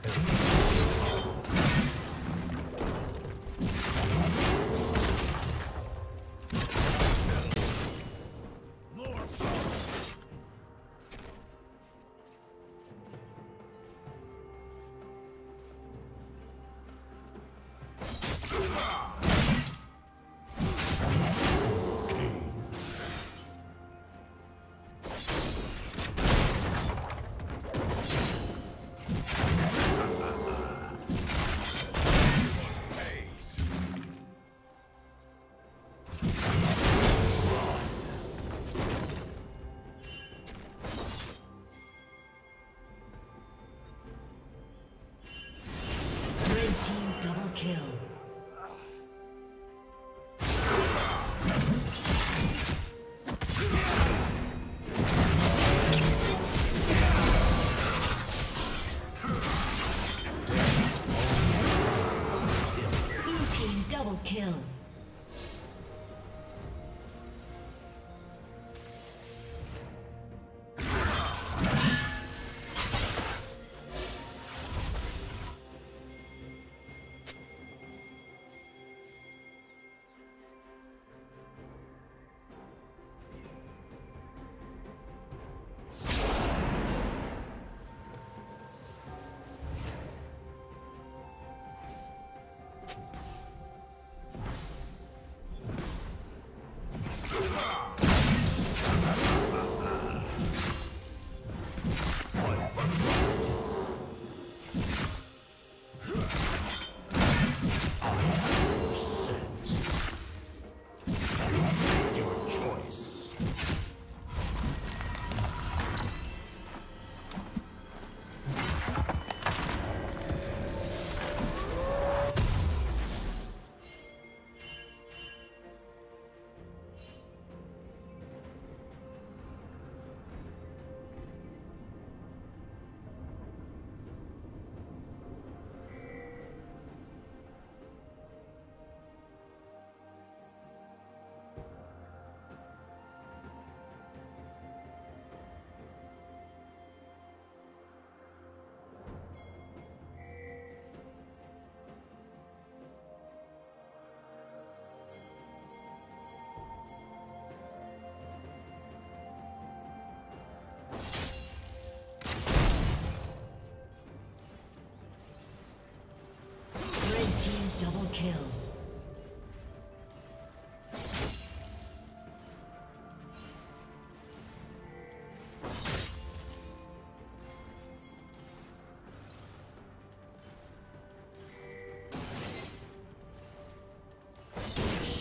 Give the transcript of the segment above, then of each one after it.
kill.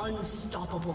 Unstoppable.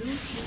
Blue team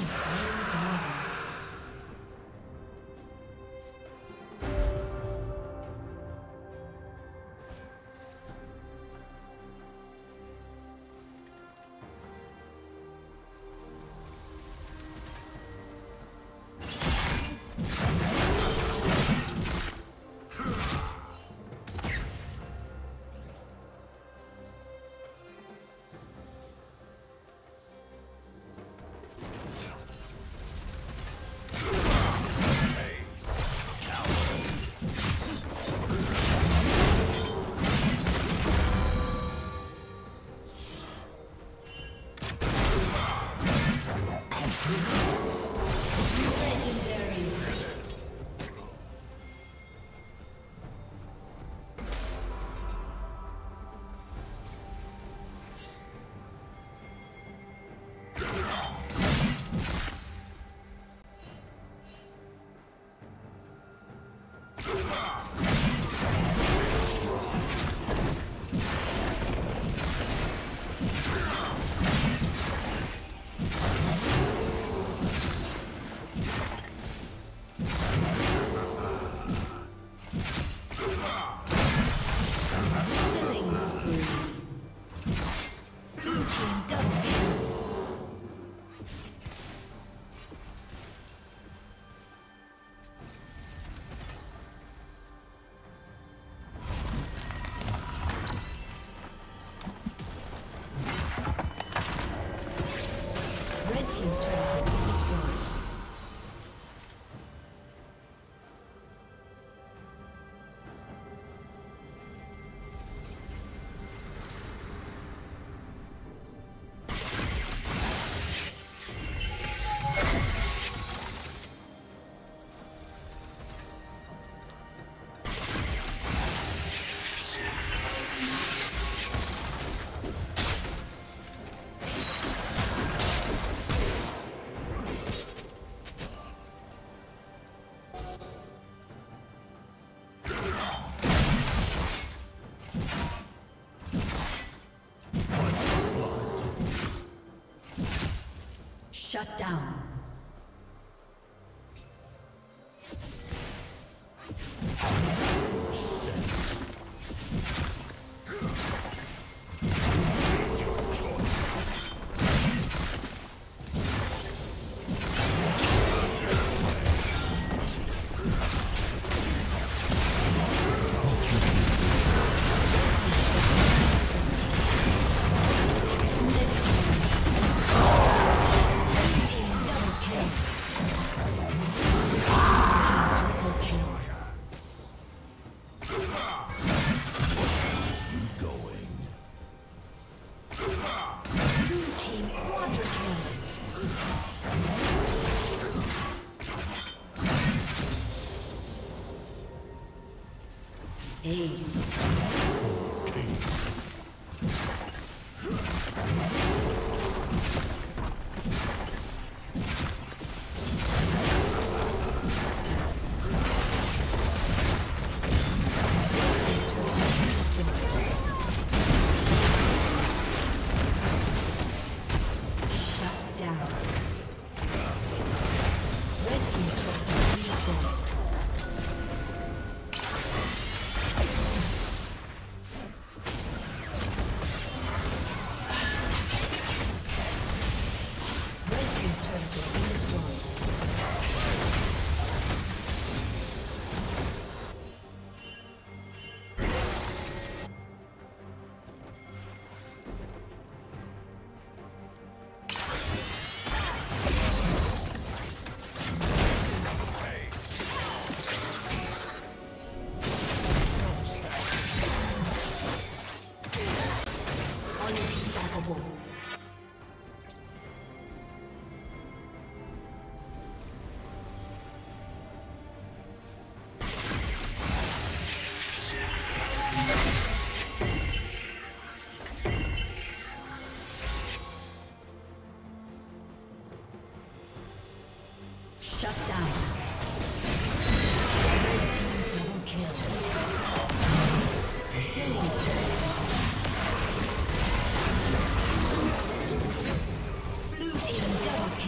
Shut down.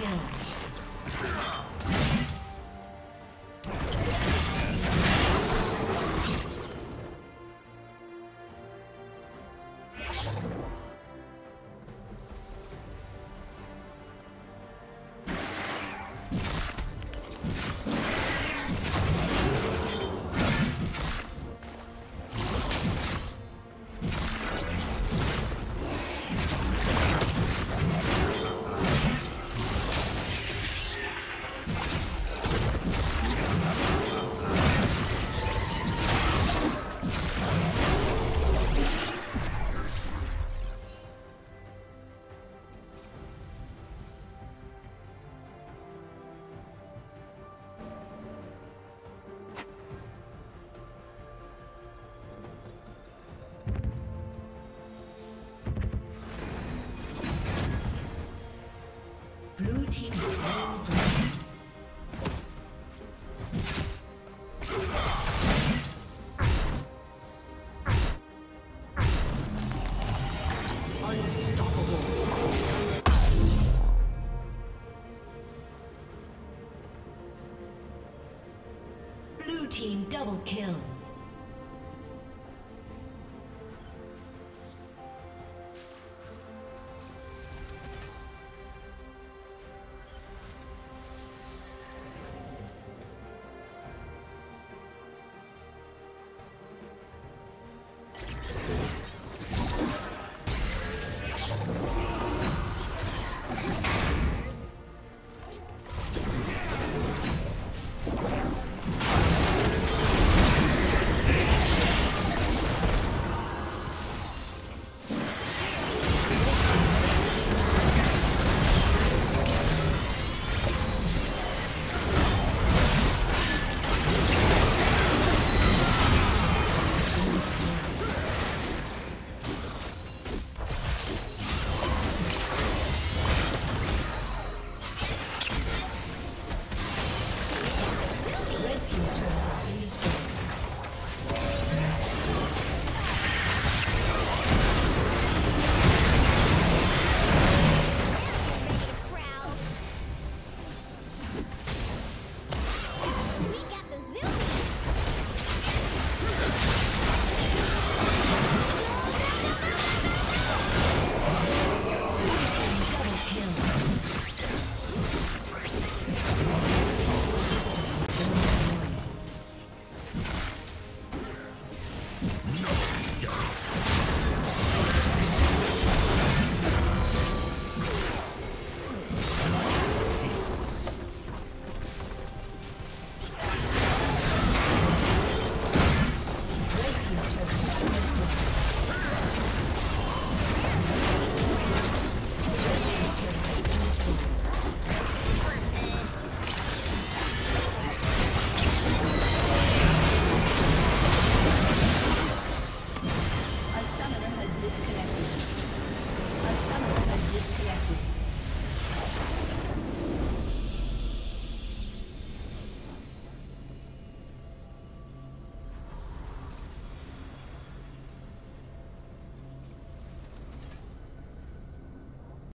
Team double kill.